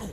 Oh.